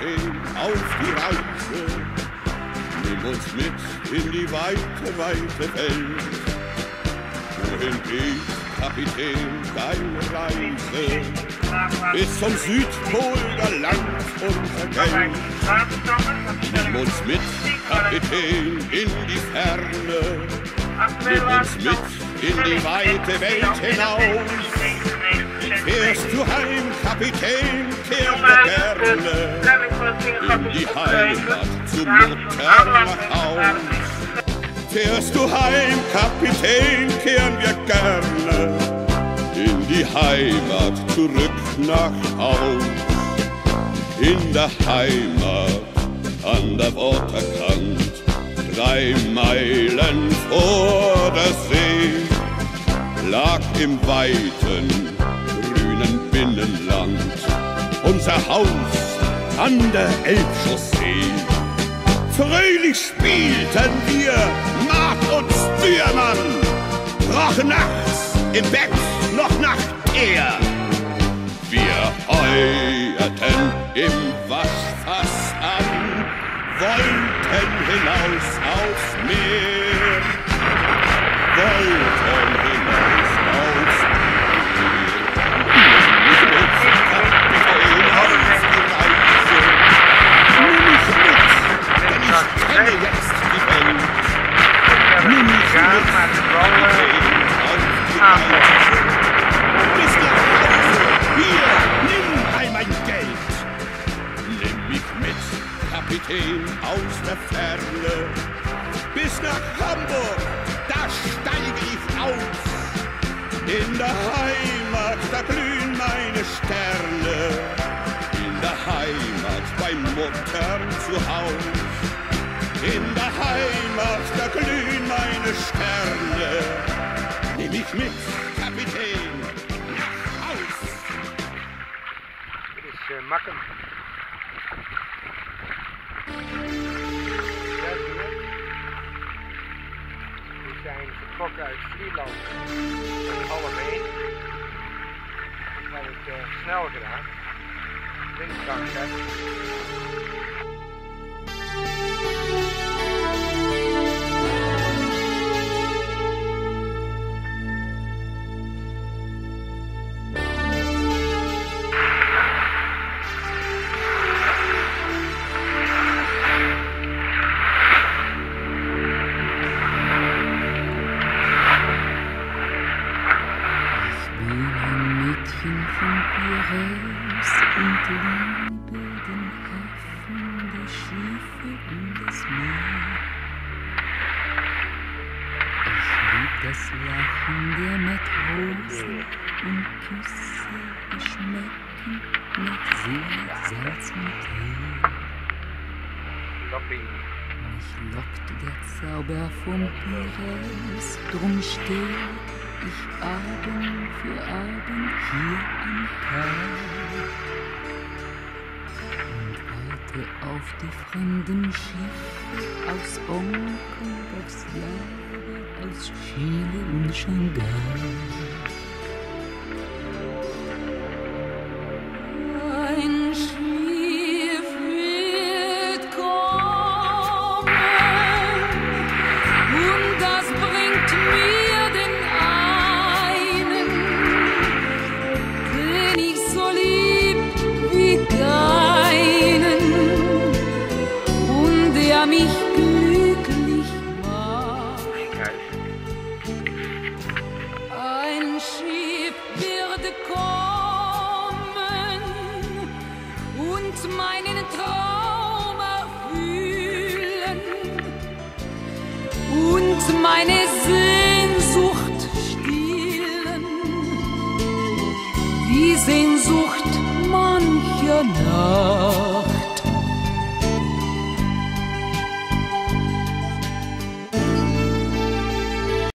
auf die Reise. Nimm uns mit in die weite, weite Welt. Wohin geht, Kapitän, deine Reise? Bis zum Südpol gelangt unser Geld. Nimm uns mit, Kapitän, in die Ferne. Nimm uns mit in die weite Welt hinaus. Fährst du heim, Kapitän, kehren wir gerne in die Heimat zum Mutter nach Haus. Fährst du heim, Kapitän, kehren wir gerne in die Heimat zurück nach Haus. In der Heimat an der Waterkant, drei Meilen vor der See, lag im weiten Binnenland. Unser Haus an der Elbchaussee. Fröhlich spielten wir, Mark und Stürmann, rochen nachts im Bett noch nach Teer. Wir heuerten im Waschfass an, wollten hinaus aufs Meer, wollten Kapitän, aus der Ferne. Bis nach Hamburg, da steige ich aus. In der Heimat, da glühen meine Sterne. In der Heimat, bei Mutter zu Haus. In der Heimat, da glühen meine Sterne. Nimm mich mit, Kapitän, nach Haus. Dit is uh, Makkum. zijn vertrokken uit Friesland en Algemeen. Dat het uh, snel gedaan. In Frankrijk. Piraeus und liebe den Hafen, die Schiffe und das Meer. Ich lieb das Lachen der Matrosen und Küsse, die schmecken nach See, Salz und Tee. Mich lockte der Zauber vom Piraeus, drum steh ich Abend für Abend hier am Kai und warte auf die fremden Schiffe aus Hongkong, aus Java, aus Chile und Shanghai. Mich glücklich macht. Ein Schiff wird kommen und meinen Traum erfüllen und meine Sehnsucht stillen. Die Sehnsucht mancher Nacht.